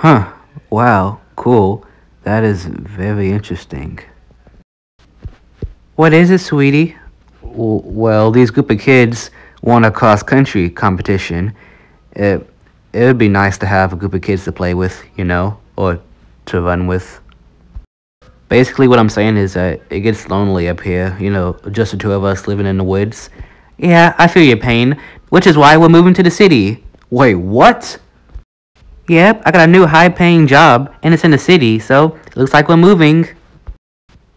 Huh. Wow. Cool. That is very interesting. What is it, sweetie? Well, these group of kids won a cross country competition. It, it would be nice to have a group of kids to play with, you know, or to run with. Basically, what I'm saying is that it gets lonely up here, you know, just the two of us living in the woods. Yeah, I feel your pain, which is why we're moving to the city. Wait, what? Yep, I got a new high paying job, and it's in the city, so it looks like we're moving.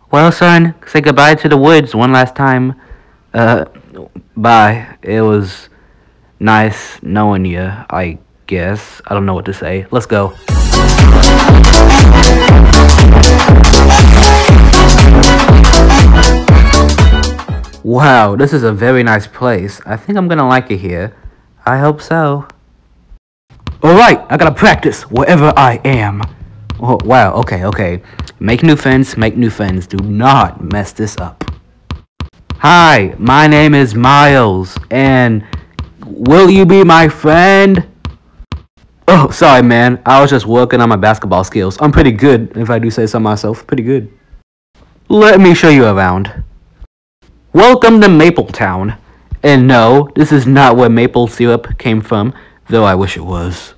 Well, son, say goodbye to the woods one last time. Uh, bye. It was nice knowing you, I guess. I don't know what to say. Let's go. Wow, this is a very nice place. I think I'm gonna like it here. I hope so. Alright, I gotta practice wherever I am. Oh, wow, okay, okay. Make new friends, make new friends. Do not mess this up. Hi, my name is Miles, and will you be my friend? Oh, sorry, man. I was just working on my basketball skills. I'm pretty good, if I do say so myself. Pretty good. Let me show you around. Welcome to Maple Town. And no, this is not where maple syrup came from, though I wish it was.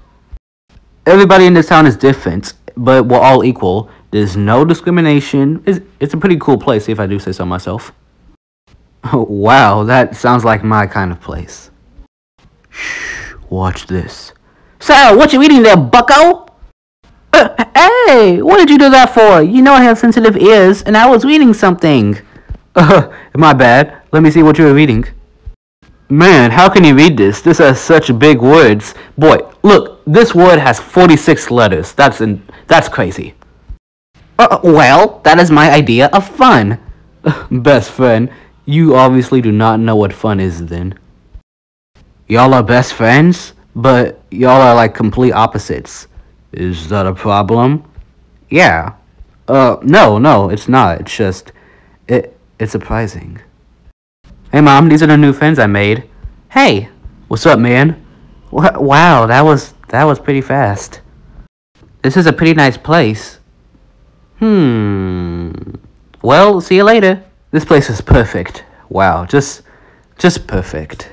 Everybody in this town is different, but we're all equal. There's no discrimination. It's, it's a pretty cool place, if I do say so myself. Oh, wow, that sounds like my kind of place. Shh, watch this. So, what you eating there, bucko? Uh, hey, what did you do that for? You know I have sensitive ears, and I was reading something. Uh, my bad. Let me see what you were reading. Man, how can you read this? This has such big words. Boy, look, this word has 46 letters. That's in, that's crazy. Uh, well, that is my idea of fun. Best friend, you obviously do not know what fun is then. Y'all are best friends, but y'all are like complete opposites. Is that a problem? Yeah. Uh, no, no, it's not. It's just, it, it's surprising. Hey mom, these are the new friends I made. Hey, what's up, man? Wha- Wow, that was that was pretty fast. This is a pretty nice place. Hmm. Well, see you later. This place is perfect. Wow, just just perfect.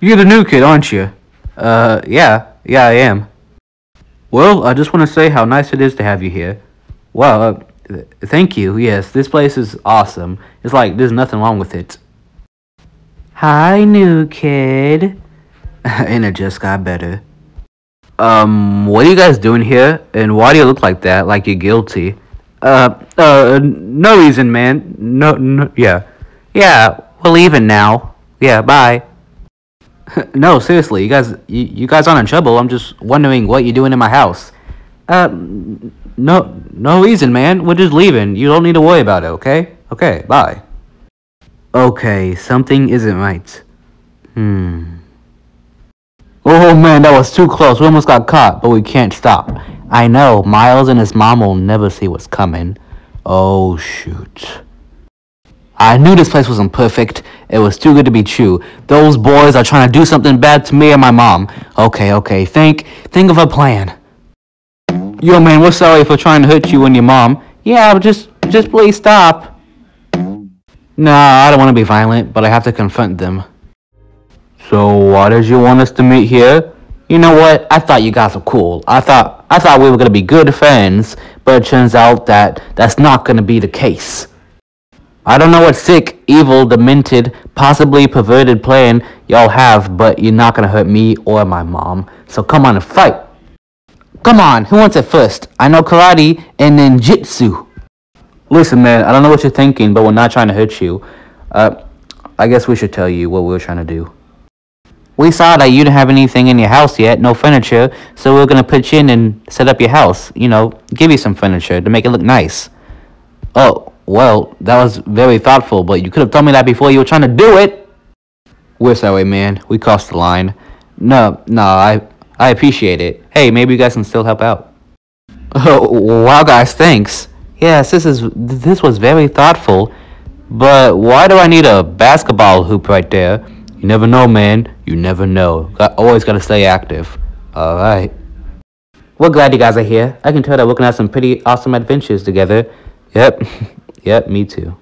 You're the new kid, aren't you? Uh, yeah, yeah, I am. Well, I just want to say how nice it is to have you here. Wow, uh, th- thank you. Yes, this place is awesome. It's like there's nothing wrong with it. Hi, new kid. and it just got better. Um, what are you guys doing here? And why do you look like that? Like you're guilty? Uh, uh, no reason, man. No, no, yeah. Yeah, we're leaving now. Yeah, bye. no, seriously, you guys, you, you guys aren't in trouble. I'm just wondering what you're doing in my house. Uh, no, no reason, man. We're just leaving. You don't need to worry about it, okay? Okay, bye. Okay, something isn't right. Hmm. Oh man, that was too close. We almost got caught, but we can't stop. I know, Miles and his mom will never see what's coming. Oh shoot. I knew this place wasn't perfect. It was too good to be true. Those boys are trying to do something bad to me and my mom. Okay, okay, think think of a plan. Yo man, we're sorry for trying to hurt you and your mom. Yeah, but just just please stop. Nah, I don't want to be violent, but I have to confront them. So why did you want us to meet here? You know what? I thought you guys were cool. I thought I thought we were gonna be good friends, but it turns out that that's not gonna be the case. I don't know what sick, evil, demented, possibly perverted plan y'all have, but you're not gonna hurt me or my mom. So come on and fight. Come on, who wants it first? I know karate and ninjutsu. Listen, man, I don't know what you're thinking, but we're not trying to hurt you. Uh, I guess we should tell you what we were trying to do. We saw that you didn't have anything in your house yet, no furniture, so we are gonna put you in and set up your house. You know, give you some furniture to make it look nice. Oh, well, that was very thoughtful, but you could have told me that before you were trying to do it. We're sorry, man. We crossed the line. No, no, I, I appreciate it. Hey, maybe you guys can still help out. Oh, wow, guys, thanks. Yes, this is this was very thoughtful. But why do I need a basketball hoop right there? You never know, man. You never know. Always gotta stay active. All right. We're glad you guys are here. I can tell that we're gonna have some pretty awesome adventures together. Yep. yep, me too.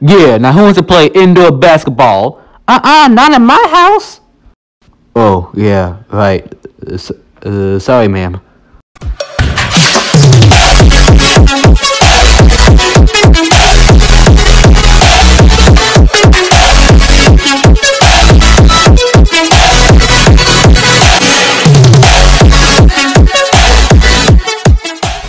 Yeah, now who wants to play indoor basketball? Uh-uh, not in my house. Oh, yeah, right. Uh, sorry, ma'am.